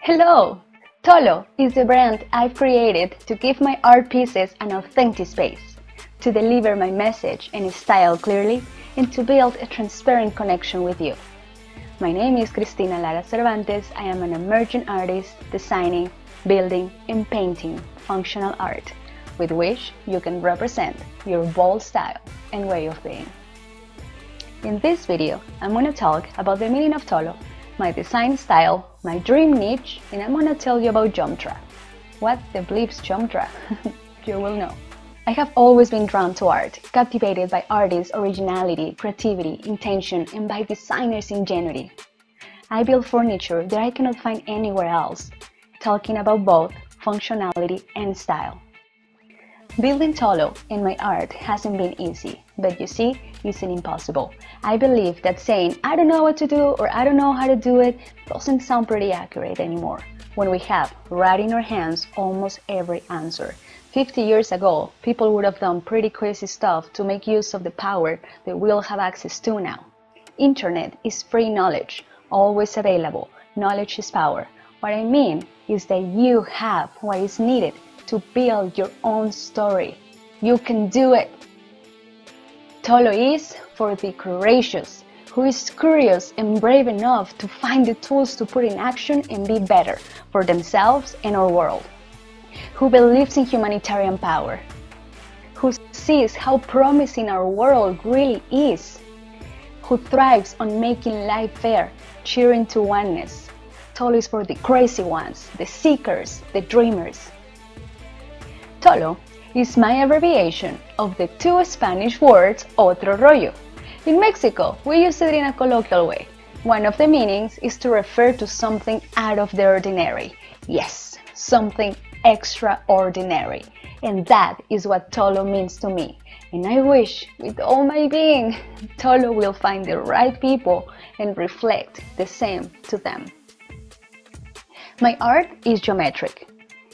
Hello! TTOLLO is the brand I've created to give my art pieces an authentic space, to deliver my message and style clearly, and to build a transparent connection with you. My name is Cristina Lara Cervantes. I am an emerging artist designing, building, and painting functional art with which you can represent your bold style and way of being. In this video, I'm going to talk about the meaning of TTOLLO, my design style, my dream niche, and I'm going to tell you about Geomtrah. What the bleeps Geomtrah? you will know. I have always been drawn to art, captivated by artists' originality, creativity, intention, and by designers' ingenuity. I build furniture that I cannot find anywhere else, talking about both functionality and style. Building TTOLLO in my art hasn't been easy, but you see, it's impossible. I believe that saying, I don't know what to do or I don't know how to do it doesn't sound pretty accurate anymore when we have right in our hands almost every answer. 50 years ago, people would have done pretty crazy stuff to make use of the power that we all have access to now. Internet is free knowledge, always available. Knowledge is power. What I mean is that you have what is needed to build your own story. You can do it. TTOLLO is for the courageous, who is curious and brave enough to find the tools to put in action and be better for themselves and our world, who believes in humanitarian power, who sees how promising our world really is, who thrives on making life fair, cheering to oneness. TTOLLO is for the crazy ones, the seekers, the dreamers. TTOLLO is my abbreviation of the two Spanish words otro rollo. In Mexico, we use it in a colloquial way. One of the meanings is to refer to something out of the ordinary. Yes, something extraordinary. And that is what TTOLLO means to me. And I wish, with all my being, TTOLLO will find the right people and reflect the same to them. My art is geometric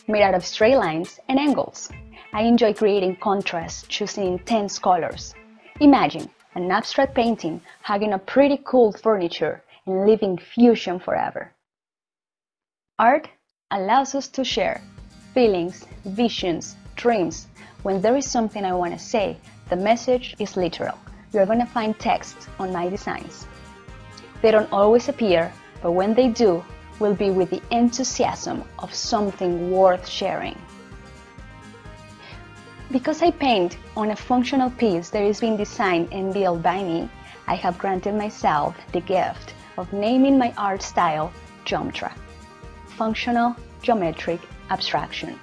made out of straight lines and angles. I enjoy creating contrast, choosing intense colors. Imagine an abstract painting hugging a pretty cool furniture and living fusion forever. Art allows us to share feelings, visions, dreams. When there is something I want to say, the message is literal. You're going to find text on my designs. They don't always appear, but when they do, will be with the enthusiasm of something worth sharing. Because I paint on a functional piece that is being designed and built by me, I have granted myself the gift of naming my art style Geomtrah. Functional Geometric Abstraction.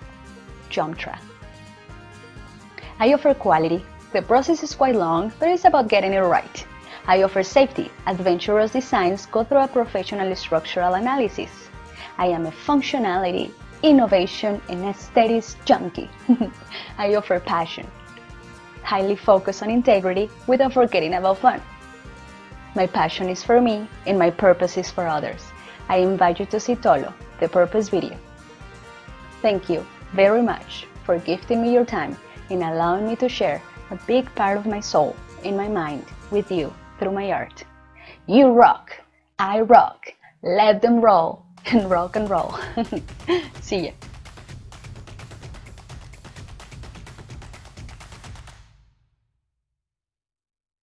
Geomtrah. I offer quality. The process is quite long, but it's about getting it right. I offer safety. Adventurous designs go through a professional structural analysis. I am a functionality, innovation, and aesthetics junkie. I offer passion. Highly focused on integrity without forgetting about fun. My passion is for me and my purpose is for others. I invite you to see TTOLLO, the purpose video. Thank you very much for gifting me your time and allowing me to share a big part of my soul and my mind with you through my art. You rock, I rock, let them roll, and rock and roll. See ya.